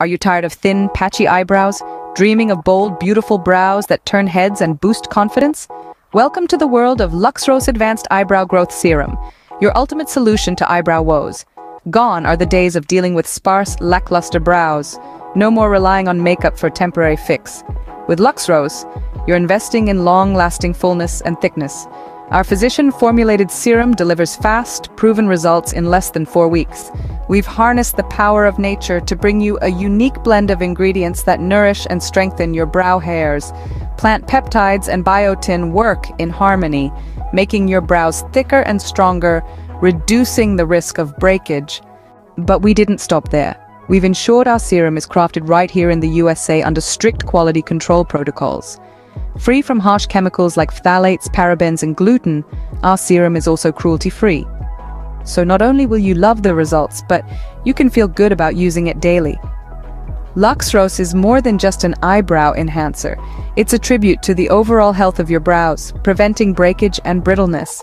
Are you tired of thin, patchy eyebrows? Dreaming of bold, beautiful brows that turn heads and boost confidence? Welcome to the world of LUXROS Advanced Eyebrow Growth Serum, your ultimate solution to eyebrow woes. Gone are the days of dealing with sparse, lackluster brows. No more relying on makeup for temporary fix. With LUXROS, you're investing in long-lasting fullness and thickness. Our physician-formulated serum delivers fast, proven results in less than four weeks. We've harnessed the power of nature to bring you a unique blend of ingredients that nourish and strengthen your brow hairs. Plant peptides and biotin work in harmony, making your brows thicker and stronger, reducing the risk of breakage. But we didn't stop there. We've ensured our serum is crafted right here in the USA under strict quality control protocols. Free from harsh chemicals like phthalates, parabens, and gluten, our serum is also cruelty-free. So not only will you love the results, but you can feel good about using it daily. LUXROS is more than just an eyebrow enhancer. It's a tribute to the overall health of your brows, preventing breakage and brittleness.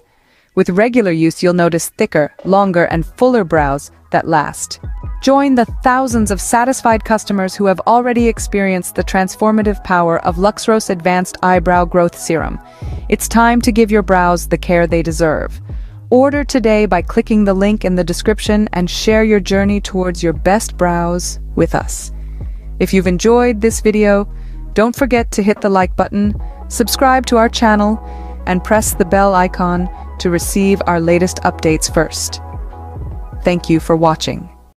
With regular use, you'll notice thicker, longer, and fuller brows that last. Join the thousands of satisfied customers who have already experienced the transformative power of LUXROS Advanced Eyebrow Growth Serum. It's time to give your brows the care they deserve. Order today by clicking the link in the description and share your journey towards your best brows with us. If you've enjoyed this video, don't forget to hit the like button, subscribe to our channel, and press the bell icon to receive our latest updates first. Thank you for watching.